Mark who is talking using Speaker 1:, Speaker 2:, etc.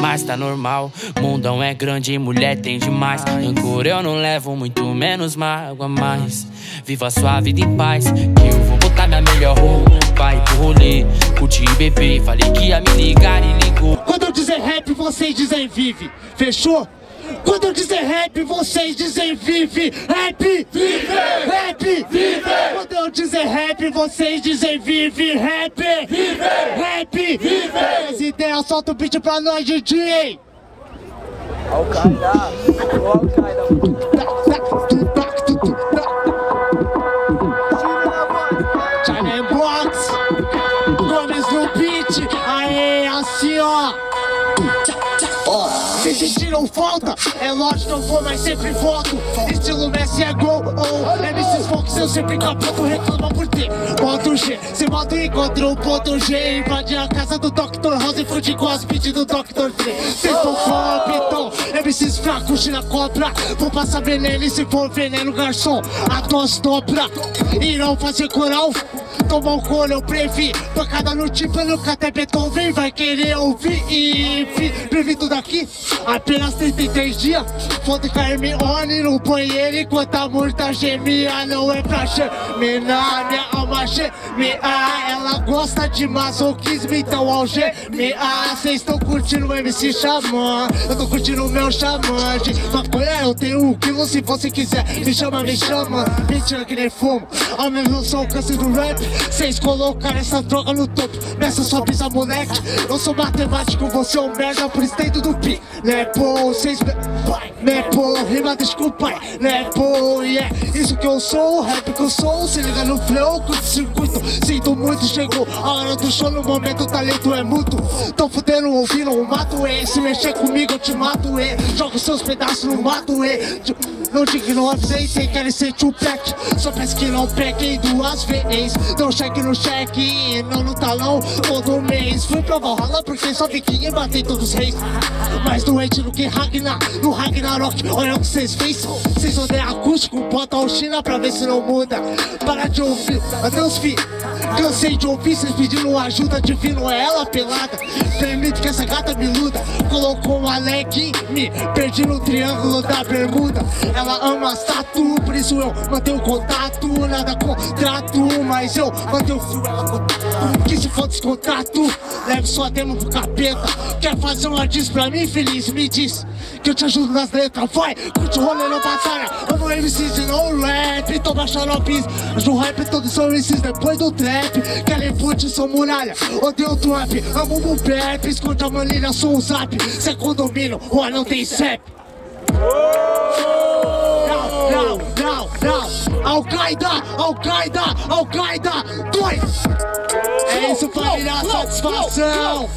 Speaker 1: mas tá normal. Mundão é grande, mulher tem demais. Rancor eu não levo, muito menos mágoa mais. Viva sua vida em paz, que eu vou botar minha melhor roupa e pro rolê. Curtir e beber, falei que ia me ligar e ligou.
Speaker 2: Quando eu dizer rap, vocês dizem vive. Fechou? Quando eu dizer rap, vocês dizem vive. Rap! Vive! Rap! Vive! Quando eu dizer rap, vocês dizem vive. Rap! Vive! Solta o beat pra nós, DJ!
Speaker 3: Al-Qaeda, Al-Qaeda.
Speaker 2: Box! Gomes no beat! Aê, assim ó! Se sentiram falta, é lógico eu vou, mas sempre volto. Estilo Messi é gol, ou MCs Fox, eu sempre capoto, reclama por ter. Ponto G, se moto encontrou o ponto G, invade a casa do Dr. House e fude com as beats do Dr. Dre. Tão fã, então, MCs fracos, tira cobra. Vou passar veneno e se for veneno, garçom, a tos dobra. Irão fazer coral, tomar um couro, eu previ. Pancada no tipo, nunca até Beethoven vai querer ouvir. E enfim, previ tudo aqui, apenas 33 dias. Foda Hermione no banheiro enquanto a murta gemia. Não é pra germinar, minha alma gemia. Ela gosta de masoquismo, então algemia. Cês tão curtindo o MC Xamã, eu tô curtindo o meu xamã. De maconha eu tenho um quilo, se você quiser, me chama, me chama. Mentira que nem fumo, ao mesmo som alcance do rap. Cês colocaram essa droga no topo, nessa sua brisa, moleque. Eu sou matemático, você é um merda, por isso tem tudo pi. Né, pô, cês. Né, pô, rima, desculpa, né, pô, yeah. Isso que eu sou, o rap que eu sou, se liga no flow, curto circuito. Sinto muito, chegou a hora do show, no momento o talento é mútuo. Tô fudendo, ouvindo, um mato, e se mexer comigo eu te mato, e jogo seus pedaços no mato, e. Não te ignore, sei, sei, querem ser Tupac Só peço que não peguem duas vezes Dou cheque no cheque, não no talão. Todo mês Fui pra Valhalla porque só vi que bater todos os reis. Mais doente do que Ragnar No Ragnarok, olha o que cês fez. Cês odeiam acústico, bota o China pra ver se não muda. Para de ouvir, adeus fi Cansei de ouvir cês pedindo ajuda Divino é ela pelada. Permite que essa gata me luda Colocou um Alec em mim Perdi no triângulo da bermuda. Ela ama tatu, por isso eu mantenho contato. Nada contrato, mas eu mantenho fio, ela contato Que se for descontato, leve sua demo pro capeta. Quer fazer uma diss pra mim, feliz? Me diz que eu te ajudo nas letras. Vai, curte o rolê na batalha. Amo MCs e não rap Tô baixando a pista No rap todos são MCs depois do trap. Querem fute, sou muralha. Odeio o trap, amo o rap. Esconde a manilha, sou o zap. Cê é condomínio, ou não tem CEP Al-Qaeda, Al-Qaeda, Al-Qaeda, dois. É isso, família, satisfação.